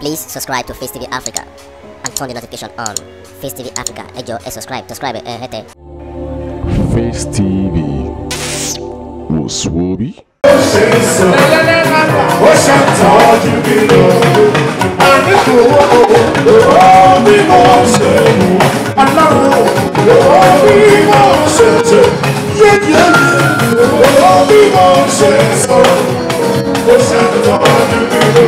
Please subscribe to Face TV Africa and turn the notification on. Face TV Africa, ẹ jọ̀ọ́ ẹ subscribe, subscribe eh, ẹ hẹ́tẹ̀. Face TV wò sùwòbí. ó ṣàtọ́jú